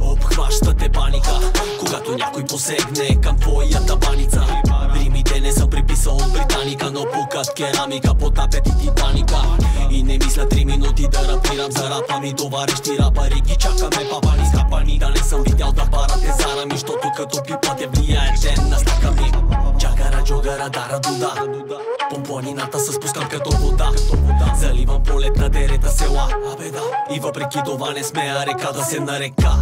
Обхваща те паника, когато някой посегне към твоята баница. Римите не съм приписал Британика, но пукат керамика, потапят и титаника минути да за рапа ми Товарищи рапари ги чакаме папани скапани Да не съм видял да парате зарами, защото като пипа те влияе ден на стака ми. Джагара, джогара, дара, дуда. По планината се спускам като вода. Заливам полет на дерета села. И въпреки това не смея река да се нарека.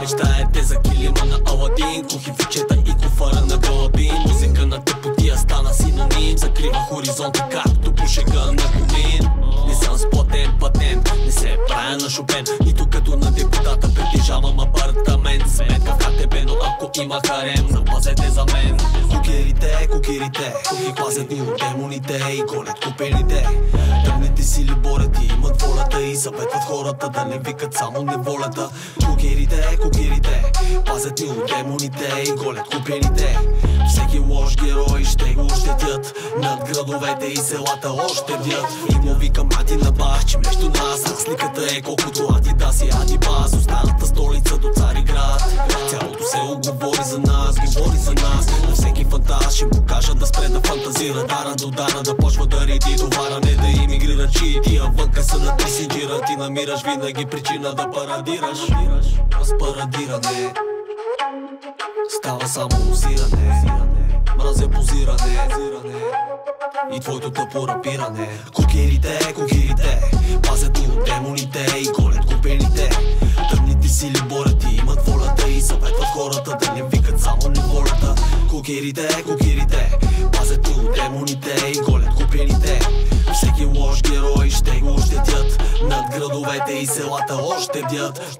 Мечтаете за килима на Аладин. Кухи фичета и куфара на гълъбин Музика на тъпотия стана синоним. Закрива хоризонта както пушега на комин Не съм сплатен патент Не се правя на шопен. Нито като на депутата притежавам апартамент. Сметка в КТБ, но ако има харем Запазете за мен. Кукерите, кукерите Кухи пазят ни от демоните И гонят купените. Тъмните сили борят и имат волята И съветват хората да не викат само неволята Кукерите, кукерите Пазят ни от демоните И голят купените. Всеки лош герой ще ощетят Над градовете и селата още бдят И му викам ади на бах, че между нас. Разликата е колкото Адидас и Адибас Останата столица до Цариград. Цялото село говори за нас, говори за нас. На всеки фантаз ще му кажа да спре да фантазира. Дара до дара да почва да реди товара Не да иммигрира, чи тия вънка са на пресиджира Ти намираш винаги причина да парадираш. Разпарадиране. Става само озиране Мразя позиране. И твоето тъпо рапиране. Кукерите, кукерите Пазят ни от демоните И голят купените. Тъмните сили борят и имат волята И съветват хората да не викат само неволята. Кукерите, кукерите Пазят ни от демоните И голят купените. Всеки лош герой ще го ощетят. Над градовете и селата още бдят